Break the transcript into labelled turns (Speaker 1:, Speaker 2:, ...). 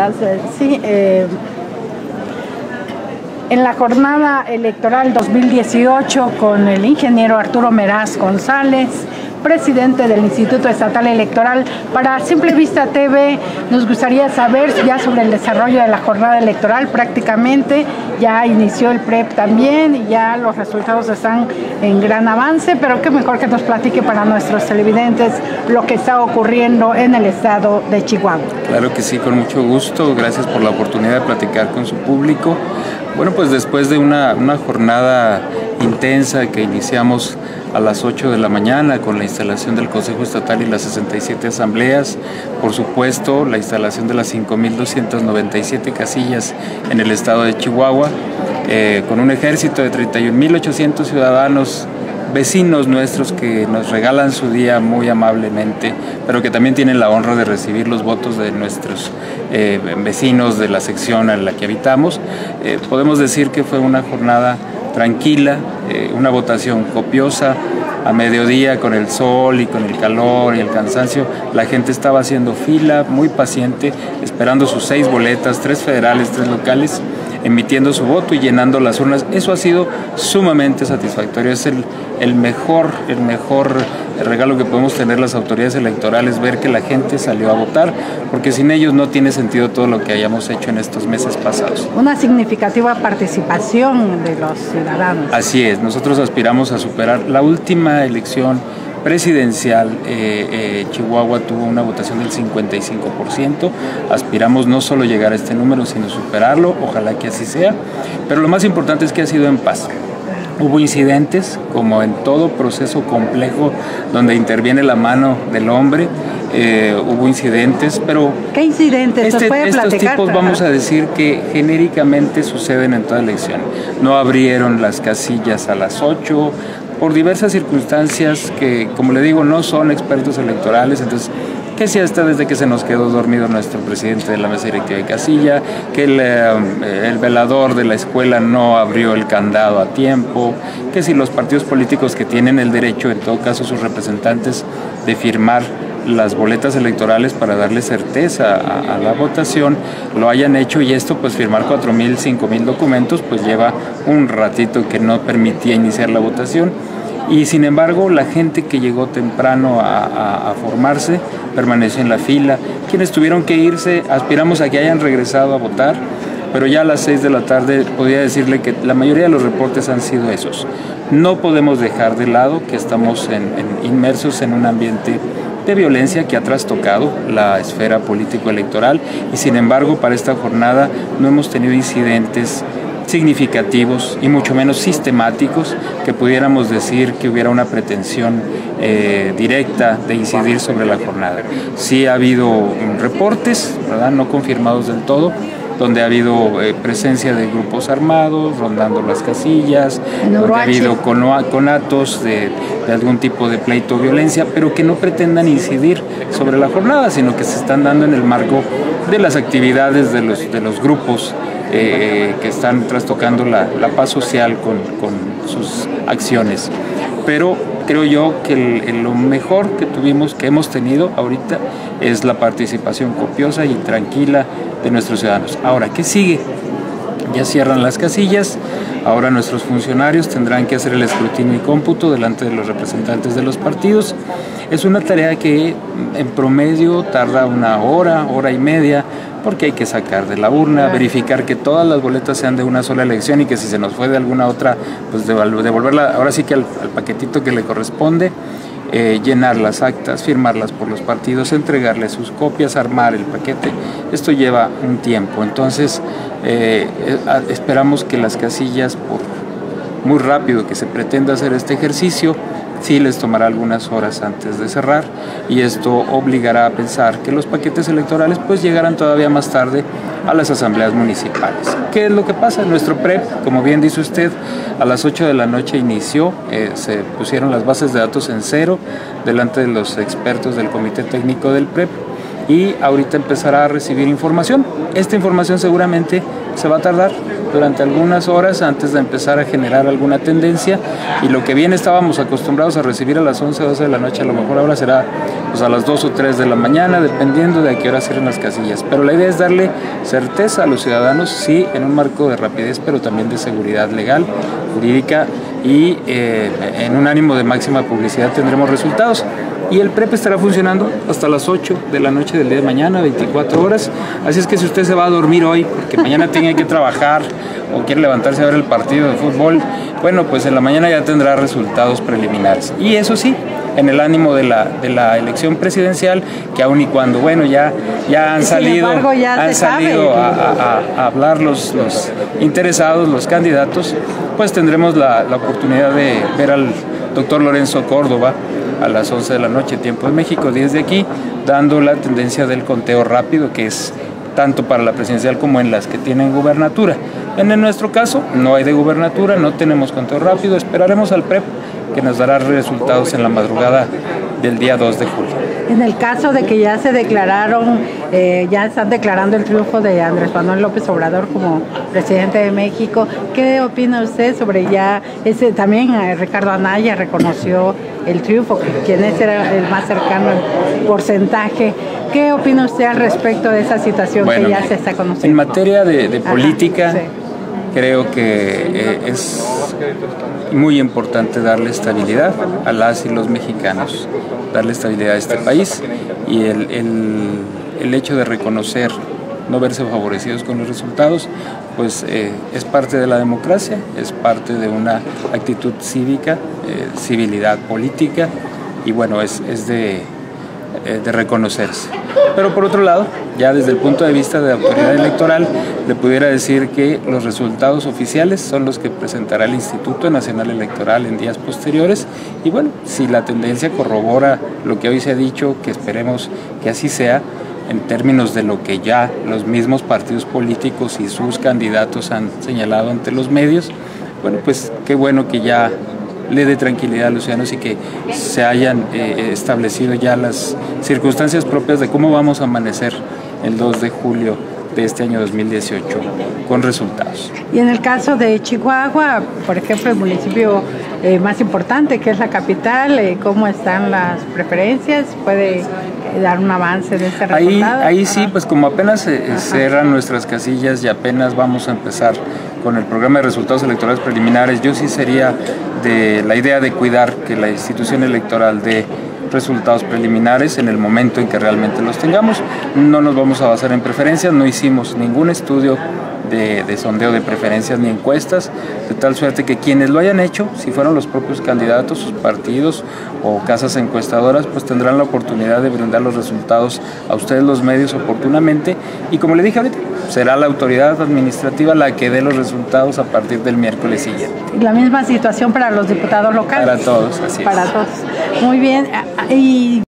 Speaker 1: Eh, en la jornada electoral 2018 con el ingeniero Arturo Meraz González, presidente del Instituto Estatal Electoral. Para Simple Vista TV nos gustaría saber ya sobre el desarrollo de la jornada electoral. Prácticamente ya inició el PREP también y ya los resultados están en gran avance, pero qué mejor que nos platique para nuestros televidentes lo que está ocurriendo en el estado de Chihuahua.
Speaker 2: Claro que sí, con mucho gusto. Gracias por la oportunidad de platicar con su público. Bueno, pues después de una, una jornada intensa que iniciamos a las 8 de la mañana con la instalación del Consejo Estatal y las 67 asambleas, por supuesto la instalación de las 5.297 casillas en el estado de Chihuahua, eh, con un ejército de 31.800 ciudadanos vecinos nuestros que nos regalan su día muy amablemente, pero que también tienen la honra de recibir los votos de nuestros eh, vecinos de la sección en la que habitamos. Eh, podemos decir que fue una jornada tranquila, eh, una votación copiosa. A mediodía con el sol y con el calor y el cansancio, la gente estaba haciendo fila, muy paciente, esperando sus seis boletas, tres federales, tres locales emitiendo su voto y llenando las urnas. Eso ha sido sumamente satisfactorio. Es el, el mejor, el mejor regalo que podemos tener las autoridades electorales, ver que la gente salió a votar, porque sin ellos no tiene sentido todo lo que hayamos hecho en estos meses pasados.
Speaker 1: Una significativa participación de los ciudadanos.
Speaker 2: Así es, nosotros aspiramos a superar la última elección presidencial, eh, eh, Chihuahua tuvo una votación del 55%. Aspiramos no solo llegar a este número, sino superarlo, ojalá que así sea. Pero lo más importante es que ha sido en paz. Hubo incidentes, como en todo proceso complejo donde interviene la mano del hombre, eh, hubo incidentes, pero...
Speaker 1: ¿Qué incidentes?
Speaker 2: Este, puede estos tipos vamos a decir que genéricamente suceden en toda elección. No abrieron las casillas a las 8, por diversas circunstancias que, como le digo, no son expertos electorales, entonces que si hasta desde que se nos quedó dormido nuestro presidente de la mesa directiva de casilla, que el, eh, el, velador de la escuela no abrió el candado a tiempo, que si los partidos políticos que tienen el derecho, en todo caso sus representantes, de firmar las boletas electorales para darle certeza a, la votación lo hayan hecho y esto pues firmar 4.000, 5.000 documentos pues lleva un ratito que no permitía iniciar la votación y sin embargo la gente que llegó temprano a, formarse permaneció en la fila. Quienes tuvieron que irse aspiramos a que hayan regresado a votar pero ya a las 6 de la tarde podría decirle que la mayoría de los reportes han sido esos. No podemos dejar de lado que estamos inmersos en un ambiente de violencia que ha trastocado la esfera político-electoral y sin embargo para esta jornada no hemos tenido incidentes significativos y mucho menos sistemáticos que pudiéramos decir que hubiera una pretensión eh, directa de incidir sobre la jornada. Sí ha habido reportes, ¿verdad? no confirmados del todo, donde ha habido eh, presencia de grupos armados rondando las casillas, donde ha habido conatos de, de, algún tipo de pleito o violencia, pero que no pretendan incidir sobre la jornada, sino que se están dando en el marco de las actividades de los, de los grupos eh, que están trastocando la, la paz social con, con, sus acciones. Pero creo yo que lo mejor que tuvimos, que hemos tenido ahorita, es la participación copiosa y tranquila de nuestros ciudadanos. Ahora, ¿qué sigue? Ya cierran las casillas, ahora nuestros funcionarios tendrán que hacer el escrutinio y cómputo delante de los representantes de los partidos. Es una tarea que en promedio tarda una hora, hora y media, porque hay que sacar de la urna, verificar que todas las boletas sean de una sola elección y que si se nos fue de alguna otra, pues devolverla ahora sí que al, paquetito que le corresponde. Eh, llenar las actas, firmarlas por los partidos, entregarles sus copias, armar el paquete. Esto lleva un tiempo. Entonces, eh, eh, esperamos que las casillas, por muy rápido que se pretenda hacer este ejercicio, sí les tomará algunas horas antes de cerrar y esto obligará a pensar que los paquetes electorales pues llegarán todavía más tarde a las asambleas municipales. ¿Qué es lo que pasa? Nuestro PREP, como bien dice usted, a las 8 de la noche inició, eh, se pusieron las bases de datos en cero delante de los expertos del Comité Técnico del PREP y ahorita empezará a recibir información. Esta información seguramente se va a tardar durante algunas horas antes de empezar a generar alguna tendencia y lo que bien estábamos acostumbrados a recibir a las 11 o 12 de la noche, a lo mejor ahora será pues, a las 2 o 3 de la mañana, dependiendo de a qué hora cierren las casillas. Pero la idea es darle certeza a los ciudadanos, sí, en un marco de rapidez, pero también de seguridad legal, jurídica y eh, en un ánimo de máxima publicidad tendremos resultados y el PREP estará funcionando hasta las 8 de la noche del día de mañana, 24 horas. Así es que si usted se va a dormir hoy, porque mañana tiene que trabajar o quiere levantarse a ver el partido de fútbol, bueno, pues en la mañana ya tendrá resultados preliminares. Y eso sí, en el ánimo de la, de la elección presidencial, que aun y cuando, bueno, ya, ya han salido, han salido a, hablar los, los interesados, los candidatos, pues tendremos la, la oportunidad de ver al doctor Lorenzo Córdoba, a las 11 de la noche, tiempo de México, desde aquí, dando la tendencia del conteo rápido, que es tanto para la presidencial como en las que tienen gubernatura. En nuestro caso, no hay de gubernatura, no tenemos conteo rápido, esperaremos al PREP que nos dará resultados en la madrugada del día 2 de julio.
Speaker 1: En el caso de que ya se declararon, eh, ya están declarando el triunfo de Andrés Manuel López Obrador como presidente de México, ¿qué opina usted sobre ya ese también eh, Ricardo Anaya reconoció el triunfo, quien es el más cercano en porcentaje? ¿Qué opina usted al respecto de esa situación que ya se está conociendo?
Speaker 2: En materia de, política, creo que eh, es muy importante darle estabilidad a las y los mexicanos, darle estabilidad a este país y el, el, hecho de reconocer no verse favorecidos con los resultados, pues eh, es parte de la democracia, es parte de una actitud cívica, eh, civilidad política y bueno, es, es de eh, de reconocerse. Pero por otro lado, ya desde el punto de vista de autoridad electoral, le pudiera decir que los resultados oficiales son los que presentará el Instituto Nacional Electoral en días posteriores y bueno, si la tendencia corrobora lo que hoy se ha dicho, que esperemos que así sea, en términos de lo que ya los mismos partidos políticos y sus candidatos han señalado ante los medios, bueno, pues qué bueno que ya le dé tranquilidad a los ciudadanos y que se hayan eh, establecido ya las circunstancias propias de cómo vamos a amanecer el 2 de julio de este año 2018 con resultados.
Speaker 1: Y en el caso de Chihuahua, por ejemplo, el municipio eh, más importante que es la capital, eh, ¿cómo están las preferencias? ¿Puede dar un avance de este
Speaker 2: resultado? Ahí, ahí sí, pues como apenas se cerran nuestras casillas y apenas vamos a empezar con el programa de resultados electorales preliminares, yo sí sería de la idea de cuidar que la institución electoral dé resultados preliminares en el momento en que realmente los tengamos. No nos vamos a basar en preferencias, no hicimos ningún estudio de, sondeo de preferencias ni encuestas, de tal suerte que quienes lo hayan hecho, si fueron los propios candidatos, sus partidos o casas encuestadoras, pues tendrán la oportunidad de brindar los resultados a ustedes los medios oportunamente y como le dije ahorita, será la autoridad administrativa la que dé los resultados a partir del miércoles siguiente.
Speaker 1: La misma situación para los diputados locales.
Speaker 2: Para todos, así
Speaker 1: es. Para todos. Muy bien. Y